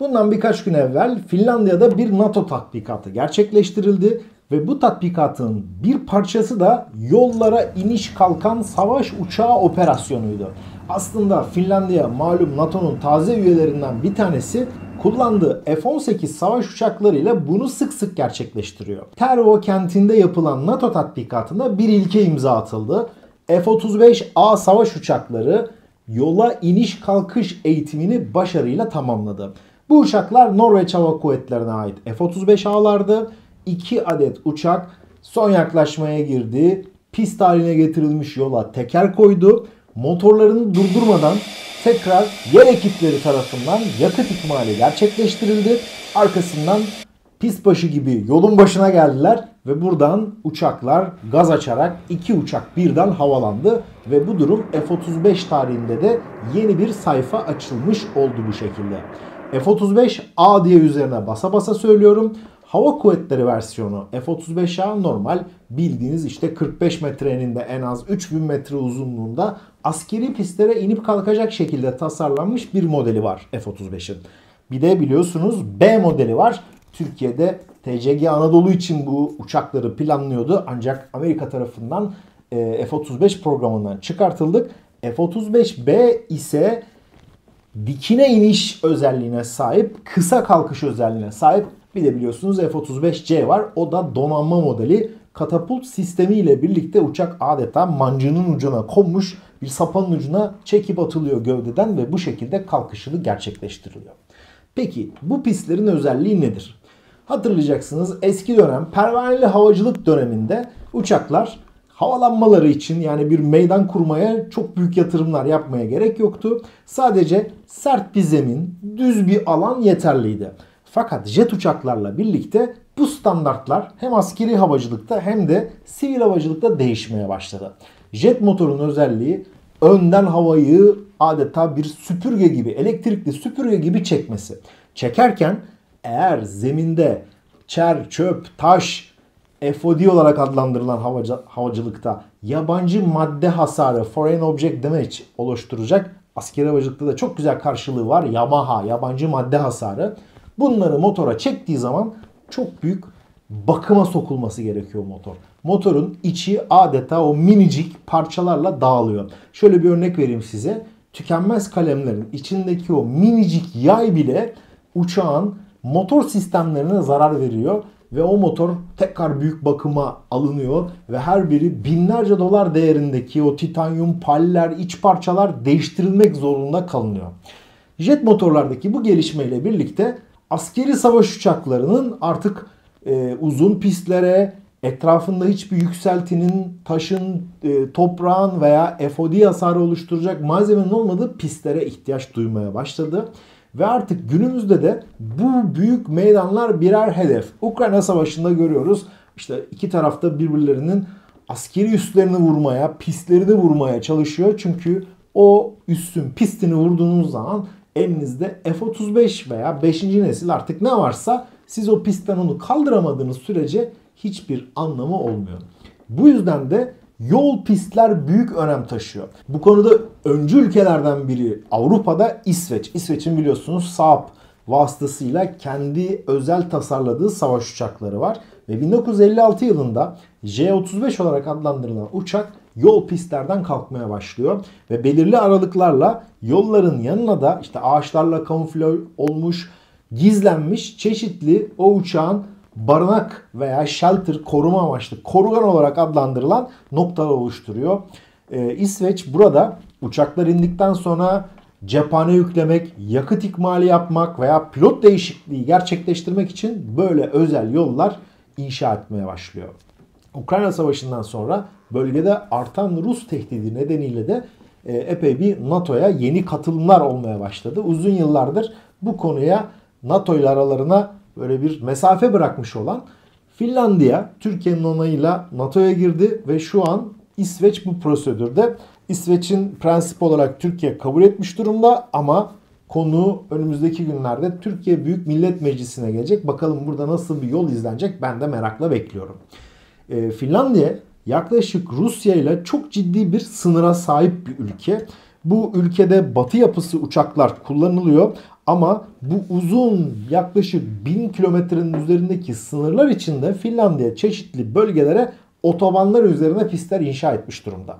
Bundan birkaç gün evvel Finlandiya'da bir NATO tatbikatı gerçekleştirildi ve bu tatbikatın bir parçası da yollara iniş kalkan savaş uçağı operasyonuydu. Aslında Finlandiya malum NATO'nun taze üyelerinden bir tanesi kullandığı F-18 savaş uçaklarıyla bunu sık sık gerçekleştiriyor. Tervo kentinde yapılan NATO tatbikatında bir ilke imza atıldı. F-35A savaş uçakları yola iniş kalkış eğitimini başarıyla tamamladı. Bu uçaklar Norveç Hava Kuvvetleri'ne ait F-35A'lardı. 2 adet uçak son yaklaşmaya girdi. Pist haline getirilmiş yola teker koydu. Motorlarını durdurmadan tekrar yer ekipleri tarafından yakıt ikmali gerçekleştirildi. Arkasından pist başı gibi yolun başına geldiler ve buradan uçaklar gaz açarak iki uçak birden havalandı ve bu durum F-35 tarihinde de yeni bir sayfa açılmış oldu bu şekilde. F-35A diye üzerine basa basa söylüyorum. Hava kuvvetleri versiyonu F-35A normal bildiğiniz işte 45 metre eninde en az 3000 metre uzunluğunda askeri pistlere inip kalkacak şekilde tasarlanmış bir modeli var F-35'in. Bir de biliyorsunuz B modeli var. Türkiye'de TCG Anadolu için bu uçakları planlıyordu ancak Amerika tarafından e, F-35 programından çıkartıldık. F-35B ise dikine iniş özelliğine sahip, kısa kalkış özelliğine sahip. Bir de biliyorsunuz F-35C var. O da donanma modeli. Katapult sistemiyle birlikte uçak adeta mancının ucuna konmuş bir sapanın ucuna çekip atılıyor gövdeden ve bu şekilde kalkışını gerçekleştiriliyor. Peki bu pistlerin özelliği nedir? Hatırlayacaksınız eski dönem pervaneli havacılık döneminde uçaklar havalanmaları için yani bir meydan kurmaya çok büyük yatırımlar yapmaya gerek yoktu. Sadece sert bir zemin, düz bir alan yeterliydi. Fakat jet uçaklarla birlikte bu standartlar hem askeri havacılıkta hem de sivil havacılıkta değişmeye başladı. Jet motorun özelliği önden havayı adeta bir süpürge gibi, elektrikli süpürge gibi çekmesi. Çekerken eğer zeminde çer, çöp, taş, FOD olarak adlandırılan havacı, havacılıkta yabancı madde hasarı, foreign object damage oluşturacak askeri havacılıkta da çok güzel karşılığı var. Yamaha, yabancı madde hasarı. Bunları motora çektiği zaman çok büyük bakıma sokulması gerekiyor motor. Motorun içi adeta o minicik parçalarla dağılıyor. Şöyle bir örnek vereyim size. Tükenmez kalemlerin içindeki o minicik yay bile uçağın motor sistemlerine zarar veriyor ve o motor tekrar büyük bakıma alınıyor ve her biri binlerce dolar değerindeki o titanyum paller, iç parçalar değiştirilmek zorunda kalınıyor. Jet motorlardaki bu gelişmeyle birlikte askeri savaş uçaklarının artık e, uzun pistlere, etrafında hiçbir yükseltinin, taşın, e, toprağın veya FOD hasarı oluşturacak malzemenin olmadığı pistlere ihtiyaç duymaya başladı. Ve artık günümüzde de bu büyük meydanlar birer hedef. Ukrayna Savaşı'nda görüyoruz. İşte iki tarafta birbirlerinin askeri üslerini vurmaya, pistlerini vurmaya çalışıyor. Çünkü o üssün pistini vurduğunuz zaman elinizde F-35 veya 5. nesil artık ne varsa siz o pistten onu kaldıramadığınız sürece hiçbir anlamı olmuyor. Bu yüzden de yol pistler büyük önem taşıyor. Bu konuda öncü ülkelerden biri Avrupa'da İsveç. İsveç'in biliyorsunuz Saab vasıtasıyla kendi özel tasarladığı savaş uçakları var. Ve 1956 yılında J-35 olarak adlandırılan uçak yol pistlerden kalkmaya başlıyor. Ve belirli aralıklarla yolların yanına da işte ağaçlarla kamufle olmuş, gizlenmiş çeşitli o uçağın barınak veya shelter koruma amaçlı korugan olarak adlandırılan noktalar oluşturuyor. Ee, İsveç burada uçaklar indikten sonra cephane yüklemek, yakıt ikmali yapmak veya pilot değişikliği gerçekleştirmek için böyle özel yollar inşa etmeye başlıyor. Ukrayna Savaşı'ndan sonra bölgede artan Rus tehdidi nedeniyle de e, epey bir NATO'ya yeni katılımlar olmaya başladı. Uzun yıllardır bu konuya NATO ile aralarına böyle bir mesafe bırakmış olan Finlandiya Türkiye'nin onayıyla NATO'ya girdi ve şu an İsveç bu prosedürde. İsveç'in prensip olarak Türkiye kabul etmiş durumda ama konu önümüzdeki günlerde Türkiye Büyük Millet Meclisi'ne gelecek. Bakalım burada nasıl bir yol izlenecek ben de merakla bekliyorum. Ee, Finlandiya yaklaşık Rusya ile çok ciddi bir sınıra sahip bir ülke. Bu ülkede batı yapısı uçaklar kullanılıyor Ama bu uzun yaklaşık 1000 kilometrenin üzerindeki sınırlar içinde Finlandiya çeşitli bölgelere otobanlar üzerine pistler inşa etmiş durumda.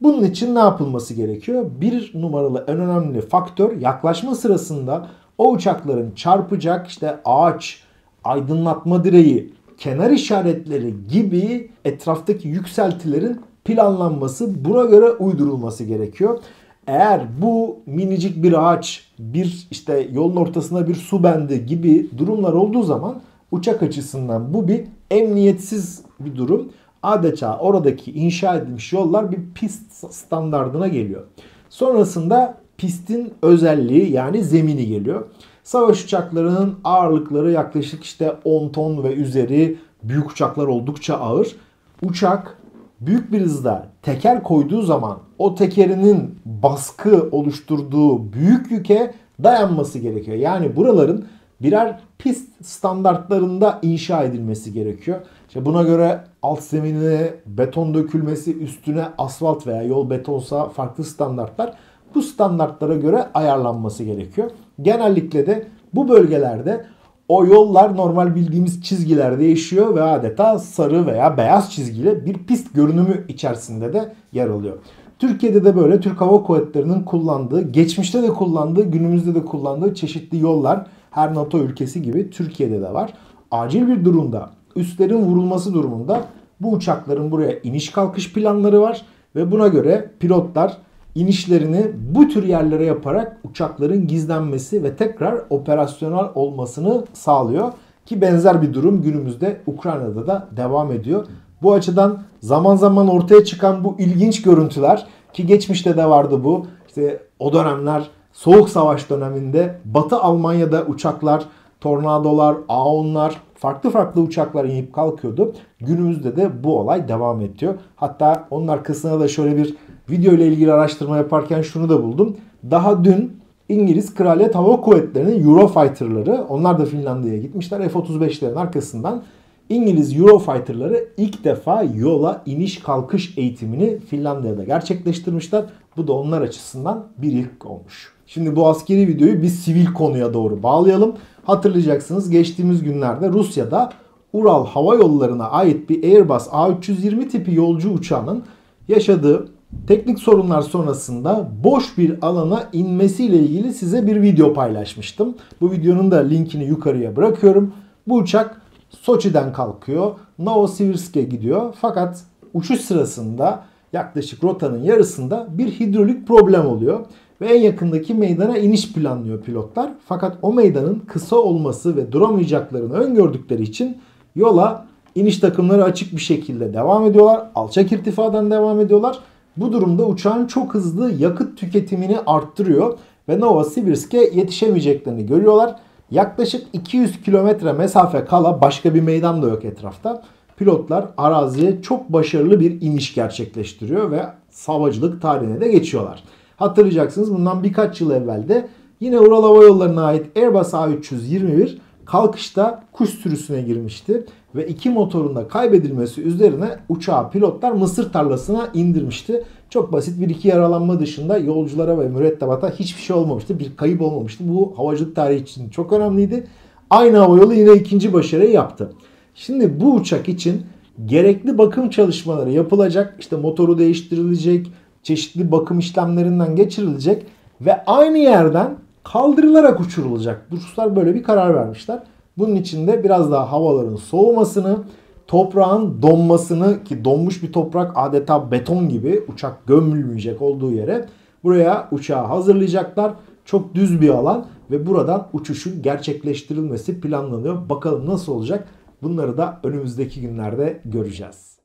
Bunun için ne yapılması gerekiyor? Bir numaralı en önemli faktör yaklaşma sırasında o uçakların çarpacak işte ağaç, aydınlatma direği, kenar işaretleri gibi etraftaki yükseltilerin planlanması, buna göre uydurulması gerekiyor. Eğer bu minicik bir ağaç, bir işte yolun ortasında bir su bendi gibi durumlar olduğu zaman uçak açısından bu bir emniyetsiz bir durum. Adeta oradaki inşa edilmiş yollar bir pist standardına geliyor. Sonrasında pistin özelliği yani zemini geliyor. Savaş uçaklarının ağırlıkları yaklaşık işte 10 ton ve üzeri büyük uçaklar oldukça ağır. Uçak büyük bir hızda teker koyduğu zaman o tekerinin baskı oluşturduğu büyük yüke dayanması gerekiyor. Yani buraların birer pist standartlarında inşa edilmesi gerekiyor. İşte buna göre alt zeminine beton dökülmesi, üstüne asfalt veya yol betonsa farklı standartlar bu standartlara göre ayarlanması gerekiyor. Genellikle de bu bölgelerde o yollar normal bildiğimiz çizgiler değişiyor ve adeta sarı veya beyaz çizgiyle bir pist görünümü içerisinde de yer alıyor. Türkiye'de de böyle Türk Hava Kuvvetleri'nin kullandığı, geçmişte de kullandığı, günümüzde de kullandığı çeşitli yollar her NATO ülkesi gibi Türkiye'de de var. Acil bir durumda, üstlerin vurulması durumunda bu uçakların buraya iniş kalkış planları var ve buna göre pilotlar inişlerini bu tür yerlere yaparak uçakların gizlenmesi ve tekrar operasyonel olmasını sağlıyor. Ki benzer bir durum günümüzde Ukrayna'da da devam ediyor. Bu açıdan zaman zaman ortaya çıkan bu ilginç görüntüler ki geçmişte de vardı bu. İşte o dönemler Soğuk Savaş döneminde Batı Almanya'da uçaklar, tornadolar, A-10'lar, farklı farklı uçaklar inip kalkıyordu. Günümüzde de bu olay devam ediyor. Hatta onun arkasına da şöyle bir video ile ilgili araştırma yaparken şunu da buldum. Daha dün İngiliz Kraliyet Hava Kuvvetleri'nin Eurofighter'ları onlar da Finlandiya'ya gitmişler. F-35'lerin arkasından İngiliz Eurofighter'ları ilk defa yola iniş kalkış eğitimini Finlandiya'da gerçekleştirmişler. Bu da onlar açısından bir ilk olmuş. Şimdi bu askeri videoyu bir sivil konuya doğru bağlayalım. Hatırlayacaksınız geçtiğimiz günlerde Rusya'da Ural Hava Yolları'na ait bir Airbus A320 tipi yolcu uçağının yaşadığı teknik sorunlar sonrasında boş bir alana inmesiyle ilgili size bir video paylaşmıştım. Bu videonun da linkini yukarıya bırakıyorum. Bu uçak Soçi'den kalkıyor. Novosibirsk'e gidiyor. Fakat uçuş sırasında yaklaşık rotanın yarısında bir hidrolik problem oluyor. Ve en yakındaki meydana iniş planlıyor pilotlar. Fakat o meydanın kısa olması ve duramayacaklarını öngördükleri için yola iniş takımları açık bir şekilde devam ediyorlar. Alçak irtifadan devam ediyorlar. Bu durumda uçağın çok hızlı yakıt tüketimini arttırıyor ve Novosibirsk'e yetişemeyeceklerini görüyorlar. Yaklaşık 200 kilometre mesafe kala başka bir meydan da yok etrafta. Pilotlar araziye çok başarılı bir iniş gerçekleştiriyor ve savacılık tarihine de geçiyorlar. Hatırlayacaksınız bundan birkaç yıl evvel de yine Ural Hava Yolları'na ait Airbus A321 kalkışta kuş sürüsüne girmişti ve iki motorun da kaybedilmesi üzerine uçağı pilotlar Mısır tarlasına indirmişti. Çok basit bir iki yaralanma dışında yolculara ve mürettebata hiçbir şey olmamıştı. Bir kayıp olmamıştı. Bu havacılık tarihi için çok önemliydi. Aynı havayolu yine ikinci başarıyı yaptı. Şimdi bu uçak için gerekli bakım çalışmaları yapılacak. İşte motoru değiştirilecek, çeşitli bakım işlemlerinden geçirilecek ve aynı yerden kaldırılarak uçurulacak. Ruslar böyle bir karar vermişler. Bunun için de biraz daha havaların soğumasını, toprağın donmasını ki donmuş bir toprak adeta beton gibi uçak gömülmeyecek olduğu yere buraya uçağı hazırlayacaklar. Çok düz bir alan ve buradan uçuşun gerçekleştirilmesi planlanıyor. Bakalım nasıl olacak? Bunları da önümüzdeki günlerde göreceğiz.